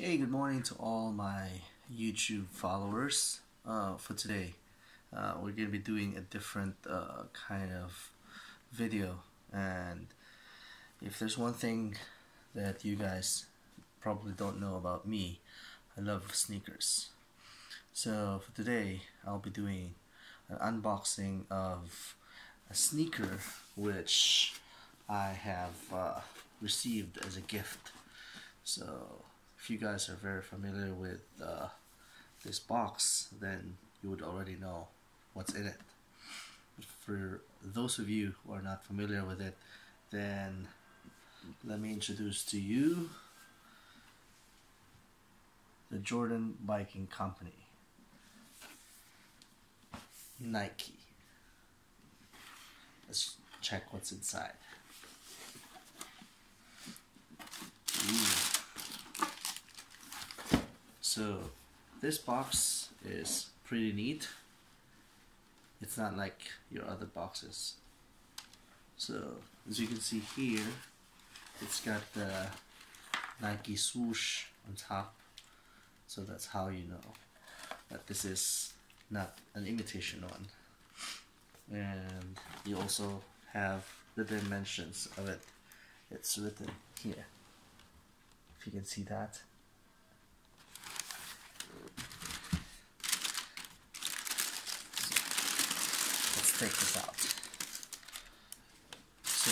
Hey, good morning to all my YouTube followers. Uh, for today, uh, we're going to be doing a different uh, kind of video. And if there's one thing that you guys probably don't know about me, I love sneakers. So for today, I'll be doing an unboxing of a sneaker which I have uh, received as a gift. So if you guys are very familiar with uh, this box, then you would already know what's in it. But for those of you who are not familiar with it, then let me introduce to you the Jordan Biking Company. Nike. Let's check what's inside. So this box is pretty neat. It's not like your other boxes. So as you can see here, it's got the Nike swoosh on top. So that's how you know that this is not an imitation one. And you also have the dimensions of it. It's written here. If you can see that. Out. So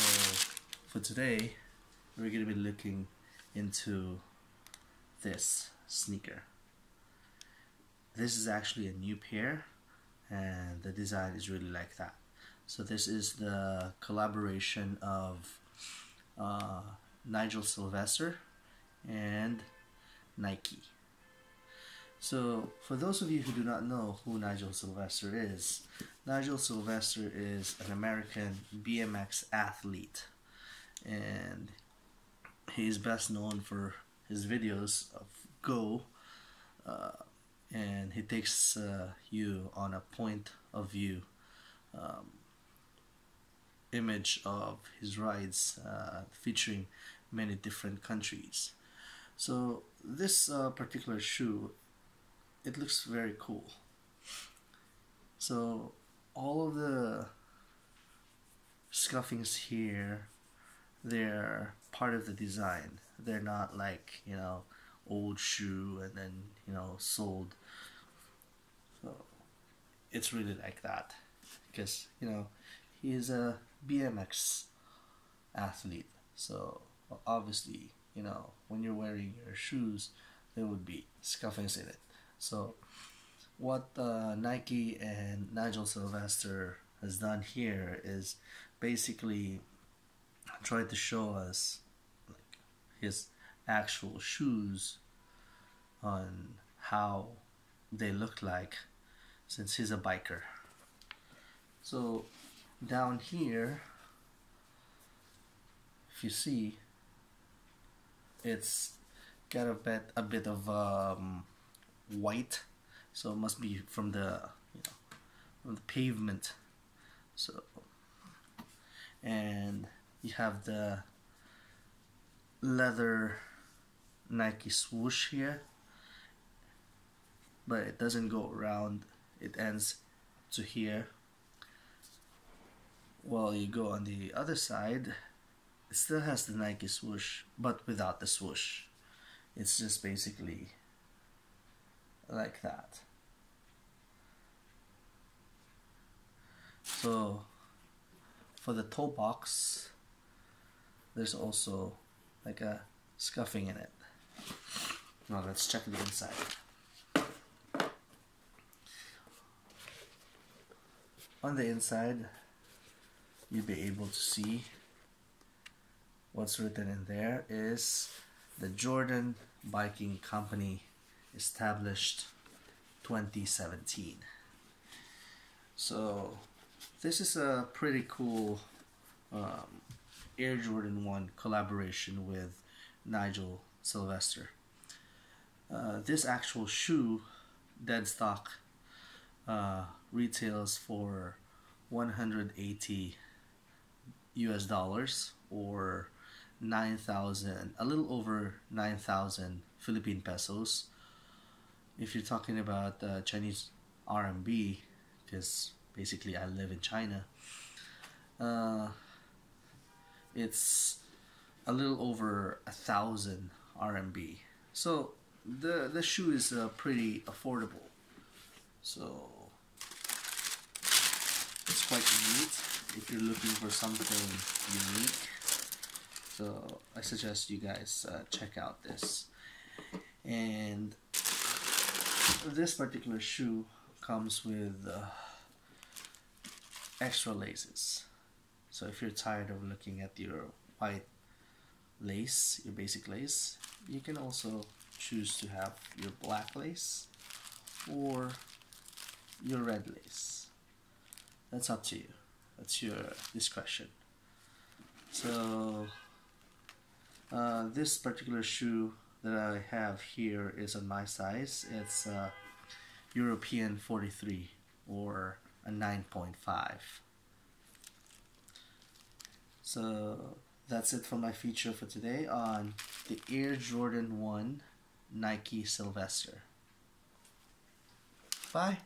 for today, we're going to be looking into this sneaker. This is actually a new pair and the design is really like that. So this is the collaboration of uh, Nigel Sylvester and Nike. So, for those of you who do not know who Nigel Sylvester is, Nigel Sylvester is an American BMX athlete, and he's best known for his videos of Go, uh, and he takes uh, you on a point of view um, image of his rides uh, featuring many different countries. So, this uh, particular shoe it looks very cool. So all of the scuffings here, they're part of the design. They're not like, you know, old shoe and then, you know, sold. So it's really like that. Because, you know, he is a BMX athlete. So obviously, you know, when you're wearing your shoes, there would be scuffings in it. So, what uh, Nike and Nigel Sylvester has done here is basically tried to show us like, his actual shoes on how they look like since he's a biker. So down here, if you see, it's got a bit a bit of um, white. So it must be from the you know from the pavement. So and you have the leather Nike swoosh here but it doesn't go around. It ends to here. While you go on the other side it still has the Nike swoosh but without the swoosh. It's just basically like that. So for the toe box, there's also like a scuffing in it. Now let's check the inside. On the inside, you'll be able to see what's written in there is the Jordan Biking Company established 2017. So this is a pretty cool um, Air Jordan 1 collaboration with Nigel Sylvester. Uh, this actual shoe, dead stock, uh, retails for 180 US dollars or 9,000, a little over 9,000 Philippine pesos. If you're talking about uh, Chinese RMB, because basically I live in China, uh, it's a little over a thousand RMB. So the the shoe is uh, pretty affordable. So it's quite neat if you're looking for something unique. So I suggest you guys uh, check out this. And this particular shoe comes with uh, extra laces. So if you're tired of looking at your white lace, your basic lace, you can also choose to have your black lace or your red lace. That's up to you. That's your discretion. So uh, this particular shoe that I have here is on my size. It's a European 43 or a 9.5. So that's it for my feature for today on the Air Jordan 1 Nigel Sylvester. Bye.